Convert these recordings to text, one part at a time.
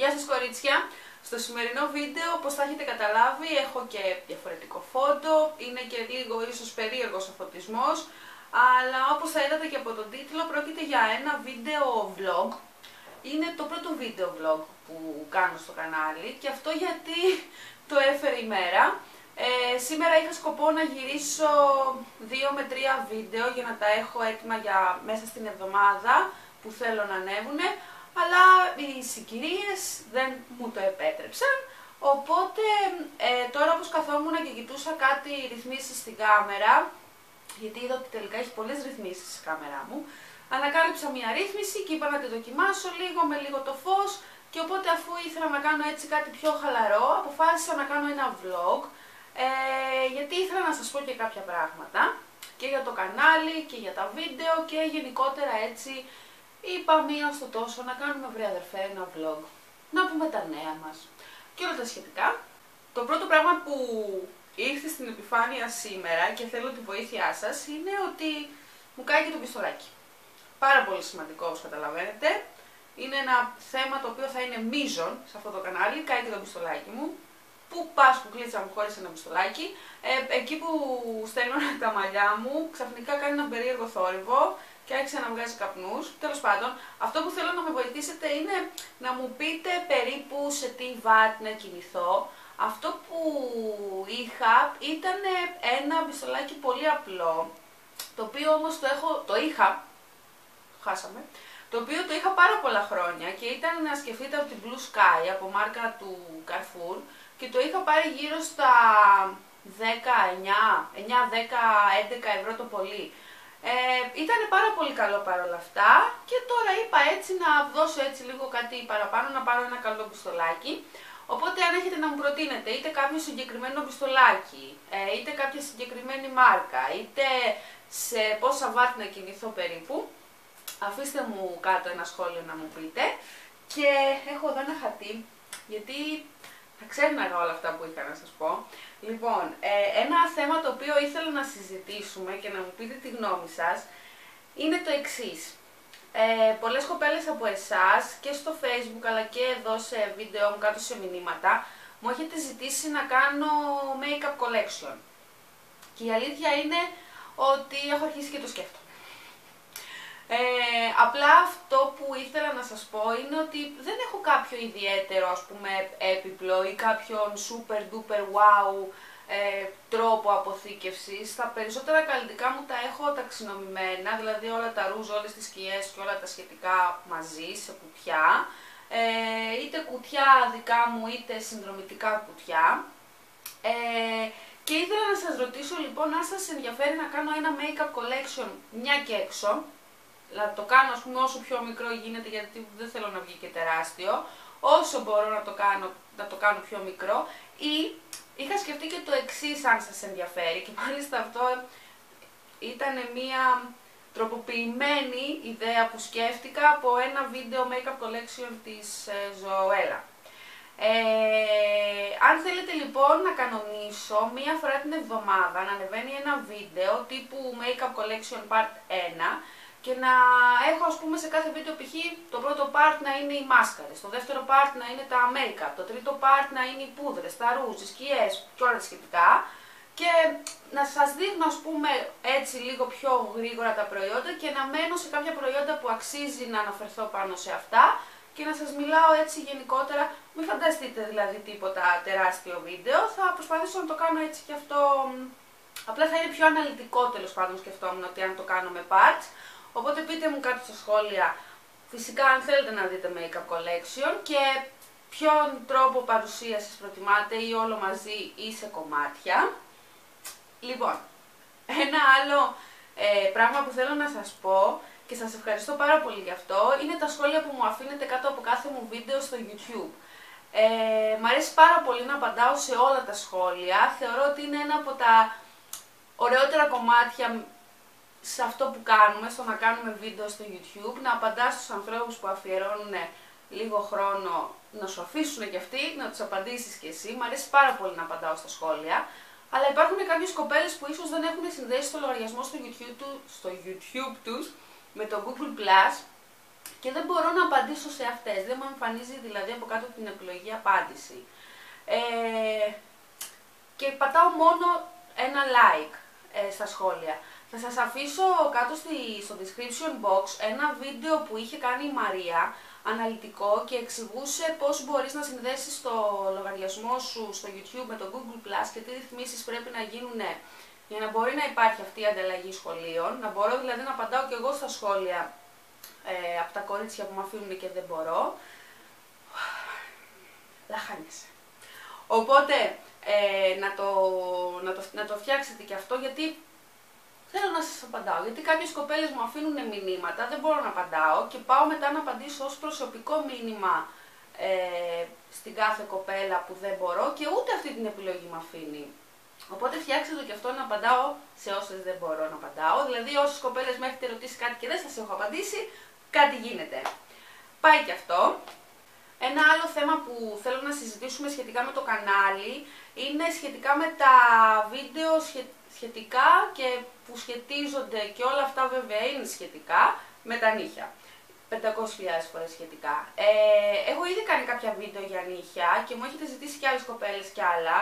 Γεια σας κορίτσια! Στο σημερινό βίντεο, όπως θα έχετε καταλάβει, έχω και διαφορετικό φόντο, είναι και λίγο ίσως περίεργος ο φωτισμός, αλλά όπως θα είδατε και από τον τίτλο, πρόκειται για ένα βίντεο vlog. Είναι το πρώτο βίντεο vlog που κάνω στο κανάλι και αυτό γιατί το έφερε η μέρα. Ε, σήμερα είχα σκοπό να γυρίσω 2 με 3 βίντεο για να τα έχω έτοιμα για μέσα στην εβδομάδα που θέλω να ανέβουνε, αλλά οι συγκυρίες δεν μου το επέτρεψαν, οπότε ε, τώρα όπως καθόμουν και κοιτούσα κάτι ρυθμίσεις στην κάμερα, γιατί είδα ότι τελικά έχει πολλές ρυθμίσεις η κάμερά μου, ανακάλυψα μια ρύθμιση και είπα να τη δοκιμάσω λίγο με λίγο το φως και οπότε αφού ήθελα να κάνω έτσι κάτι πιο χαλαρό, αποφάσισα να κάνω ένα vlog, ε, γιατί ήθελα να σας πω και κάποια πράγματα και για το κανάλι και για τα βίντεο και γενικότερα έτσι είπα μία στο τόσο να κάνουμε βρε αδερφέ ένα vlog, να πούμε τα νέα μας και όλα τα σχετικά. Το πρώτο πράγμα που ήρθε στην επιφάνεια σήμερα και θέλω τη βοήθειά σας είναι ότι μου κάει και το πιστολάκι. Πάρα πολύ σημαντικό όπως καταλαβαίνετε. Είναι ένα θέμα το οποίο θα είναι μείζον σε αυτό το κανάλι, κάει και το πιστολάκι μου. Πού πας που κλείτσα μου χωρίς ένα πιστολάκι. Ε, εκεί που στέλνω τα μαλλιά μου, ξαφνικά κάνει ένα περίεργο θόρυβο και άρχισε να βγάζει καπνούς. Τέλος πάντων, αυτό που θέλω να με βοηθήσετε είναι να μου πείτε περίπου σε τι βάτ να κινηθώ. Αυτό που είχα ήταν ένα πιστολάκι πολύ απλό, το οποίο όμως το, έχω, το είχα, χάσαμε, το οποίο το είχα πάρα πολλά χρόνια και ήταν να σκεφτείτε από την Blue Sky, από μάρκα του Carrefour και το είχα πάρει γύρω στα 10, 9, 9, 10, 11 ευρώ το πολύ. Ε, ήταν πάρα πολύ καλό παρόλα αυτά και τώρα είπα έτσι να δώσω έτσι λίγο κάτι παραπάνω, να πάρω ένα καλό πιστολάκι. Οπότε αν έχετε να μου προτείνετε είτε κάποιο συγκεκριμένο πιστολάκι, ε, είτε κάποια συγκεκριμένη μάρκα, είτε σε πόσα βάτ να κινηθώ περίπου, αφήστε μου κάτω ένα σχόλιο να μου πείτε. Και έχω εδώ ένα χαρτί, γιατί θα ξέχναγα όλα αυτά που είχα να σας πω. Λοιπόν, ε, ένα θέμα το οποίο ήθελα να συζητήσουμε και να μου πείτε τη γνώμη σας είναι το εξής. Ε, πολλές κοπέλες από εσάς και στο facebook αλλά και εδώ σε βίντεο μου κάτω σε μηνύματα μου έχετε ζητήσει να κάνω make-up collection. Και η αλήθεια είναι ότι έχω αρχίσει και το σκέφτομαι. Ε, απλά αυτό που ήθελα να σας πω είναι ότι δεν έχω κάποιο ιδιαίτερο ας πούμε έπιπλο ή κάποιον super duper wow ε, τρόπο αποθήκευσης. Τα περισσότερα καλλιτικά μου τα έχω ταξινομημένα, δηλαδή όλα τα ρούζ, όλες τις σκιές και όλα τα σχετικά μαζί σε κουτιά. Ε, είτε κουτιά δικά μου είτε συνδρομητικά κουτιά. Ε, και ήθελα να σας ρωτήσω λοιπόν αν σας ενδιαφέρει να κάνω ένα make-up collection μια και έξω, να το κάνω ας πούμε όσο πιο μικρό γίνεται γιατί δεν θέλω να βγει και τεράστιο, όσο μπορώ να το κάνω, να το κάνω πιο μικρό ή είχα σκεφτεί και το εξής αν σας ενδιαφέρει και μάλιστα αυτό ήταν μία τροποποιημένη ιδέα που σκέφτηκα από ένα βίντεο make-up collection της ε, Ζωέλα. Ε, αν θέλετε λοιπόν να κανονίσω μία φορά την εβδομάδα να ανεβαίνει ένα βίντεο τύπου make-up collection part 1 και να έχω ας πούμε σε κάθε βίντεο π.χ. το πρώτο part να είναι οι μάσκαρες, το δεύτερο part να είναι τα make-up, το τρίτο part να είναι οι πούδρες, τα ρούζ, οι σκιές και όλα τα σχετικά. Και να σας δείχνω ας πούμε έτσι λίγο πιο γρήγορα τα προϊόντα και να μένω σε κάποια προϊόντα που αξίζει να αναφερθώ πάνω σε αυτά και να σας μιλάω έτσι γενικότερα, μην φανταστείτε δηλαδή τίποτα τεράστιο βίντεο, θα προσπαθήσω να το κάνω έτσι και αυτό, απλά θα είναι πιο αναλυτικό τέλος πάντων σκεφτόμουν ότι αν το κάνω με parts, Οπότε πείτε μου κάτω στα σχόλια φυσικά αν θέλετε να δείτε make-up collection και ποιον τρόπο παρουσίασης προτιμάτε ή όλο μαζί ή σε κομμάτια. Λοιπόν, ένα άλλο ε, πράγμα που θέλω να σας πω και σας ευχαριστώ πάρα πολύ γι' αυτό είναι τα σχόλια που μου αφήνετε κάτω από κάθε μου βίντεο στο YouTube. Ε, μ' αρέσει πάρα πολύ να απαντάω σε όλα τα σχόλια. Θεωρώ ότι είναι ένα από τα ωραιότερα κομμάτια σε αυτό που κάνουμε, στο να κάνουμε βίντεο στο YouTube, να απαντάς στους ανθρώπους που αφιερώνουν λίγο χρόνο να σου αφήσουν και αυτοί, να τους απαντήσεις και εσύ. Μ' αρέσει πάρα πολύ να απαντάω στα σχόλια. Αλλά υπάρχουν κάποιες κοπέλες που ίσως δεν έχουν συνδέσει το λογαριασμό στο YouTube, του, στο YouTube τους με το Google Plus και δεν μπορώ να απαντήσω σε αυτές. Δεν μου εμφανίζει δηλαδή από κάτω την επιλογή απάντηση. Ε, και πατάω μόνο ένα like ε, στα σχόλια. Θα σας αφήσω κάτω στη, στο description box ένα βίντεο που είχε κάνει η Μαρία, αναλυτικό και εξηγούσε πώς μπορείς να συνδέσεις το λογαριασμό σου στο YouTube με το Google Plus και τι ρυθμίσεις πρέπει να γίνουν για να μπορεί να υπάρχει αυτή η ανταλλαγή σχολείων, να μπορώ δηλαδή να απαντάω και εγώ στα σχόλια ε, από τα κορίτσια που με αφήνουν και δεν μπορώ. Λαχάνισε. Οπότε, ε, να, το, να, το, να το φτιάξετε και αυτό γιατί θέλω να σας απαντάω. Γιατί κάποιες κοπέλες μου αφήνουν μηνύματα, δεν μπορώ να απαντάω και πάω μετά να απαντήσω ως προσωπικό μήνυμα ε, στην κάθε κοπέλα που δεν μπορώ και ούτε αυτή την επιλογή μου αφήνει. Οπότε φτιάξτε το και αυτό να απαντάω σε όσες δεν μπορώ να απαντάω. Δηλαδή, όσες κοπέλες με έχετε ρωτήσει κάτι και δεν σας έχω απαντήσει, κάτι γίνεται. Πάει και αυτό. Ένα άλλο θέμα που θέλω να συζητήσουμε σχετικά με το κανάλι είναι σχετικά με τα βίντεο σχετικά και που σχετίζονται και όλα αυτά βέβαια είναι σχετικά με τα νύχια. 500.000 φορές σχετικά. Ε, έχω ήδη κάνει κάποια βίντεο για νύχια και μου έχετε ζητήσει και άλλες κοπέλες και άλλα.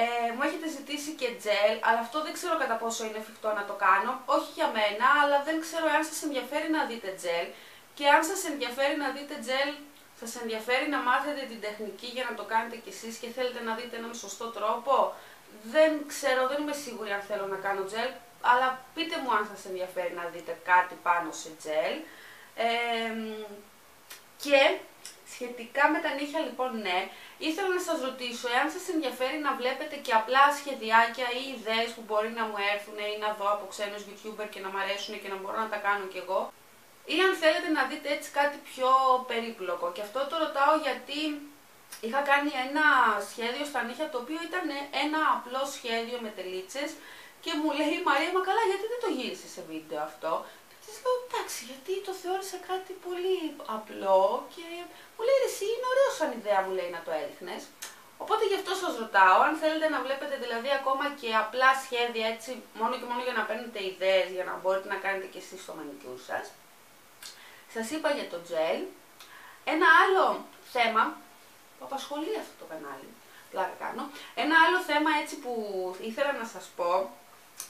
Ε, μου έχετε ζητήσει και τζελ, αλλά αυτό δεν ξέρω κατά πόσο είναι εφικτό να το κάνω. Όχι για μένα, αλλά δεν ξέρω αν σας ενδιαφέρει να δείτε τζελ. Και αν σας ενδιαφέρει να δείτε τζελ, σας ενδιαφέρει να μάθετε την τεχνική για να το κάνετε κι εσείς και θέλετε να δείτε έναν σωστό τρόπο; Δεν ξέρω, δεν είμαι σίγουρη αν θέλω να κάνω τζελ, αλλά πείτε μου αν σας ενδιαφέρει να δείτε κάτι πάνω σε τζελ. Ε, και σχετικά με τα νύχια λοιπόν ναι, ήθελα να σας ρωτήσω εάν σας ενδιαφέρει να βλέπετε και απλά σχεδιάκια ή ιδέες που μπορεί να μου έρθουν ή να δω από ξένους youtuber και να μου αρέσουν και να μπορώ να τα κάνω κι εγώ ή αν θέλετε να δείτε έτσι κάτι πιο περίπλοκο. Και αυτό το ρωτάω γιατί είχα κάνει ένα σχέδιο στα νύχια το οποίο ήταν ένα απλό σχέδιο με τελίτσες και μου λέει η Μαρία, μα καλά γιατί δεν το γύρισε σε βίντεο αυτό; Και της λέω, εντάξει, γιατί το θεώρησα κάτι πολύ απλό και μου λέει, εσύ είναι ωραίος σαν ιδέα μου λέει να το έδειχνες. Οπότε γι' αυτό σας ρωτάω, αν θέλετε να βλέπετε δηλαδή ακόμα και απλά σχέδια έτσι, μόνο και μόνο για να παίρνετε ιδέες, για να μπορείτε να κάνετε και εσείς το μανικιού σας. Σας είπα για το gel. Ένα άλλο θέμα που απασχολεί αυτό το κανάλι, πλάκα κάνω. Ένα άλλο θέμα έτσι που ήθελα να σας πω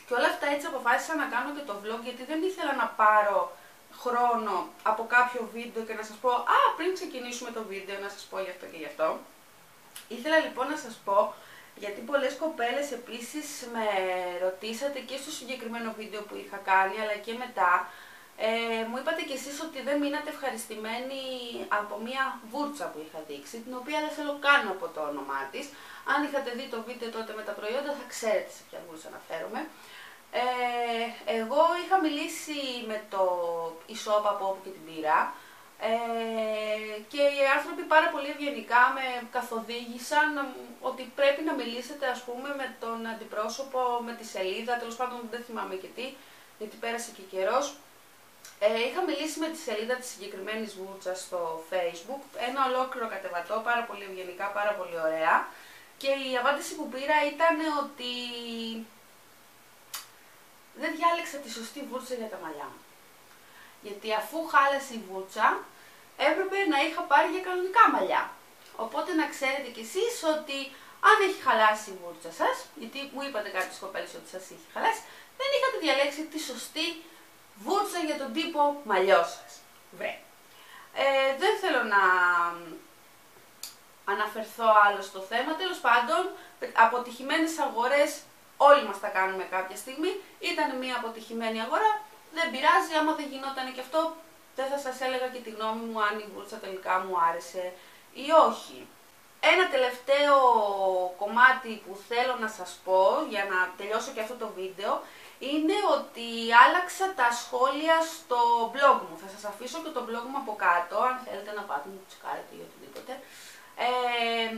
και όλα αυτά έτσι αποφάσισα να κάνω και το vlog γιατί δεν ήθελα να πάρω χρόνο από κάποιο βίντεο και να σας πω «Α, πριν ξεκινήσουμε το βίντεο να σας πω γι' αυτό και γι' αυτό». Ήθελα λοιπόν να σας πω, γιατί πολλές κοπέλες επίσης με ρωτήσατε και στο συγκεκριμένο βίντεο που είχα κάνει, αλλά και μετά, ε, μου είπατε κι εσείς ότι δεν μείνατε ευχαριστημένοι από μία βούρτσα που είχα δείξει, την οποία δεν θέλω καν από το όνομά της. Αν είχατε δει το βίντεο τότε με τα προϊόντα θα ξέρετε σε ποια βούρτσα αναφέρομαι. Ε, εγώ είχα μιλήσει με το e-shop από όπου και την πήρα ε, και οι άνθρωποι πάρα πολύ ευγενικά με καθοδήγησαν ότι πρέπει να μιλήσετε ας πούμε με τον αντιπρόσωπο, με τη σελίδα, τέλος πάντων δεν θυμάμαι και τι, γιατί πέρασε και καιρός. Ε, είχα μιλήσει με τη σελίδα της συγκεκριμένης βούρτσα στο facebook, ένα ολόκληρο κατεβατό, πάρα πολύ ευγενικά, πάρα πολύ ωραία. Και η απάντηση που πήρα ήταν ότι δεν διάλεξα τη σωστή βούρτσα για τα μαλλιά μου. Γιατί αφού χάλασε η βούρτσα, έπρεπε να είχα πάρει για κανονικά μαλλιά. Οπότε να ξέρετε κι εσείς ότι αν έχει χαλάσει η βούρτσα σας, γιατί μου είπατε κάποιες κοπέλες ότι σας έχει χαλάσει, δεν είχατε διαλέξει τη σωστή βούρτσα για τον τύπο μαλλιό σας. Βρε. Ε, δεν θέλω να αναφερθώ άλλο στο θέμα. Τέλος πάντων, αποτυχημένες αγορές όλοι μας τα κάνουμε κάποια στιγμή. Ήταν μια αποτυχημένη αγορά, δεν πειράζει, άμα δεν γινόταν και αυτό, δεν θα σας έλεγα και τη γνώμη μου αν η βούρτσα τελικά μου άρεσε ή όχι. Ένα τελευταίο κομμάτι που θέλω να σας πω για να τελειώσω και αυτό το βίντεο είναι ότι άλλαξα τα σχόλια στο blog μου. Θα σας αφήσω και το blog μου από κάτω, αν θέλετε να πάτε να τσεκάρετε ή οτιδήποτε. Ε,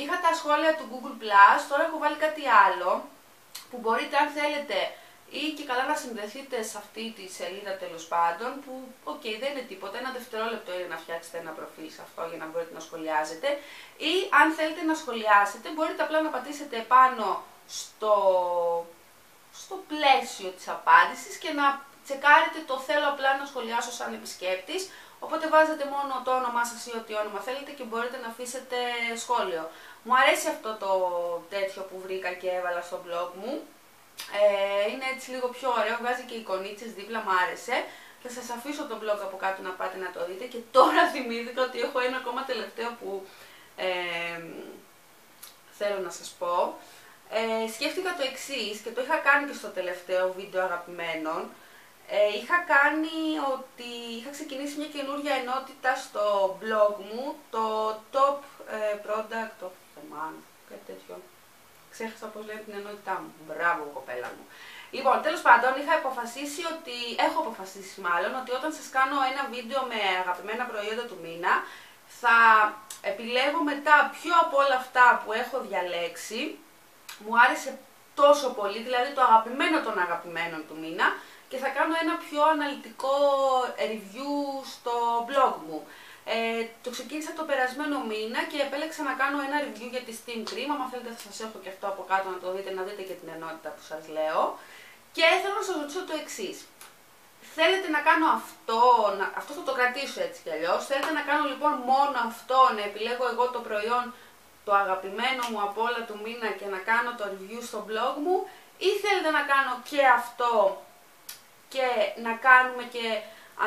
είχα τα σχόλια του Google+, τώρα έχω βάλει κάτι άλλο, που μπορείτε αν θέλετε ή και καλά να συνδεθείτε σε αυτή τη σελίδα τέλος πάντων, που OK okay, δεν είναι τίποτα, ένα δευτερόλεπτο είναι να φτιάξετε ένα προφίλ σε αυτό για να μπορείτε να σχολιάζετε ή αν θέλετε να σχολιάσετε μπορείτε απλά να πατήσετε πάνω στο στο πλαίσιο της απάντησης και να τσεκάρετε το θέλω απλά να σχολιάσω σαν επισκέπτης, Οπότε βάζετε μόνο το όνομά σας ή ό,τι όνομα θέλετε και μπορείτε να αφήσετε σχόλιο. Μου αρέσει αυτό το τέτοιο που βρήκα και έβαλα στο blog μου. Ε, είναι έτσι λίγο πιο ωραίο, βγάζει και εικονίτσες δίπλα, μου άρεσε. Θα σας αφήσω το blog από κάτω να πάτε να το δείτε και τώρα θυμήθηκα ότι έχω ένα ακόμα τελευταίο που ε, θέλω να σας πω. Ε, σκέφτηκα το εξής και το είχα κάνει και στο τελευταίο βίντεο αγαπημένων. Ε, είχα κάνει ότι είχα ξεκινήσει μια καινούργια ενότητα στο blog μου, το Top ε, Product of the Month, κάτι τέτοιο. Ξέχασα πώς λέει την ενότητά μου. Μπράβο, κοπέλα μου. Λοιπόν, τέλος πάντων, είχα αποφασίσει ότι, έχω αποφασίσει μάλλον, ότι όταν σας κάνω ένα βίντεο με αγαπημένα προϊόντα του μήνα, θα επιλέγω μετά ποιο από όλα αυτά που έχω διαλέξει, μου άρεσε τόσο πολύ, δηλαδή το αγαπημένο των αγαπημένων του μήνα, και θα κάνω ένα πιο αναλυτικό review στο blog μου. Ε, το ξεκίνησα το περασμένο μήνα και επέλεξα να κάνω ένα review για τη Steam Cream. Αν θέλετε θα σας έχω και αυτό από κάτω να το δείτε, να δείτε και την ενότητα που σας λέω. Και θέλω να σας ρωτήσω το εξής. Θέλετε να κάνω αυτό, να, αυτό θα το κρατήσω έτσι κι αλλιώς, θέλετε να κάνω λοιπόν μόνο αυτό, να επιλέγω εγώ το προϊόν το αγαπημένο μου από όλα του μήνα και να κάνω το review στο blog μου ή θέλετε να κάνω και αυτό και να κάνουμε και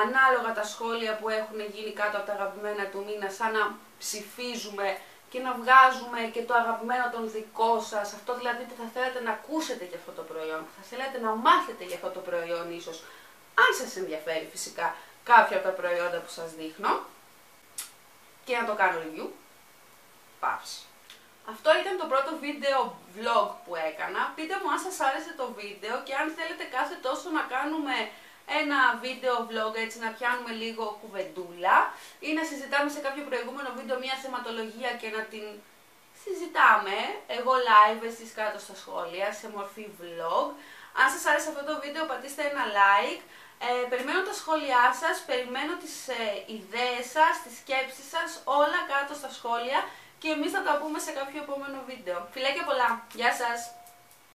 ανάλογα τα σχόλια που έχουν γίνει κάτω από τα αγαπημένα του μήνα σαν να ψηφίζουμε και να βγάζουμε και το αγαπημένο των δικό σας, αυτό δηλαδή που θα θέλετε να ακούσετε για αυτό το προϊόν, που θα θέλετε να μάθετε για αυτό το προϊόν ίσως, αν σας ενδιαφέρει φυσικά κάποια από τα προϊόντα που σας δείχνω και να το κάνω review. Παύση. Αυτό ήταν το πρώτο βίντεο vlog που έκανα. Πείτε μου αν σας άρεσε το βίντεο και αν θέλετε κάθε τόσο να κάνουμε ένα βίντεο vlog έτσι να πιάνουμε λίγο κουβεντούλα ή να συζητάμε σε κάποιο προηγούμενο βίντεο μια θεματολογία και να την συζητάμε εγώ live εσείς κάτω στα σχόλια σε μορφή vlog. Αν σας άρεσε αυτό το βίντεο πατήστε ένα like. Ε, περιμένω τα σχόλιά σας, περιμένω τις ε, ιδέες σας, τις σκέψεις σας, όλα κάτω στα σχόλια και εμείς θα τα πούμε σε κάποιο επόμενο βίντεο. Φιλάκια πολλά. Γεια σας!